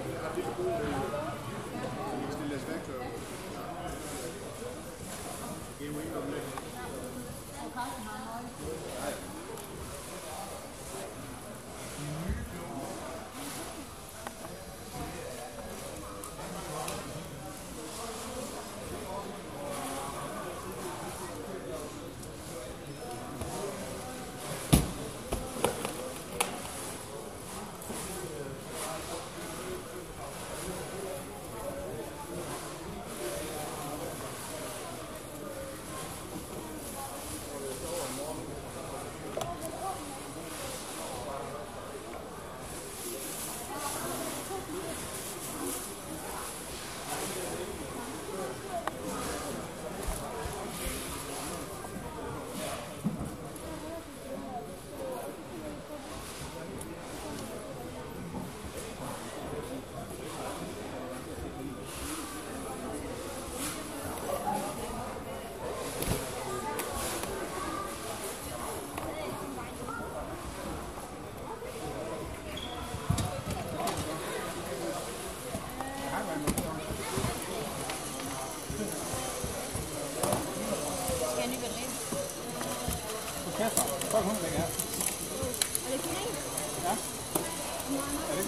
Det er jo ikke noget med.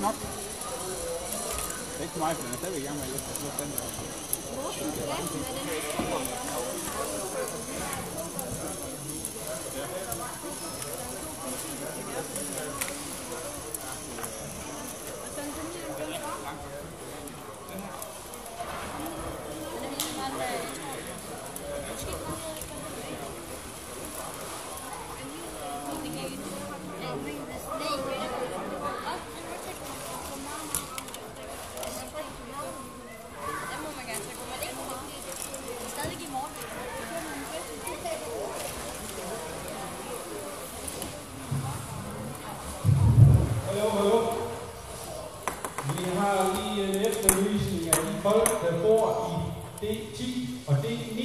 Er det ikke nok? Det er ikke for mig, for den er stadigvæk i gang med at løfte løfte den der. Hvorfor? Ja, men er den Stadig i morgen. Hallo, hallo. Vi har lige en efterlysning af de folk, der bor i D10 og D9.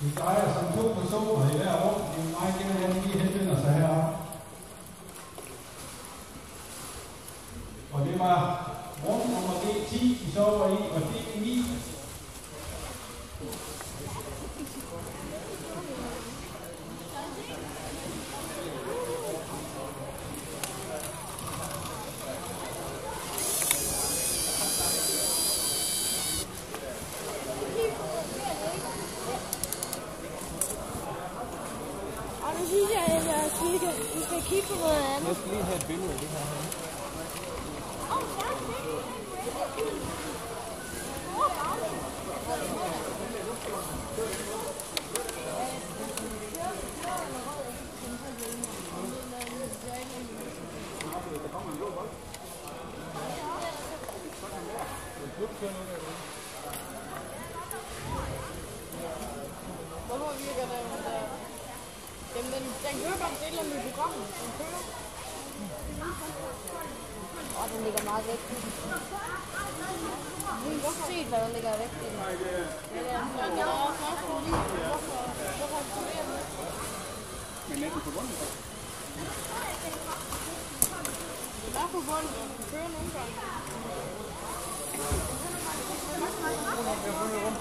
Vi drejer sig om to personer i hver rum. Vi vil meget gerne have, at de henvender sig heroppe. Og det var rum nummer D10, vi sover i, og D9. Jeg, at jeg skal, vi skal kigge på noget andet. Jeg skal lige have et billede af det her. Hvorfor virker den der? Jamen, den, den kører bare et eller andet program. Den kører. Og den ligger meget væk. Vi har godt set, hvad der ligger væk i den. Ja, det er sådan, der er. Hvorfor, hvorfor kører den? Men er den forbundet? Den er på bunden, og den kører nogle gange. Jeg har fundet rum.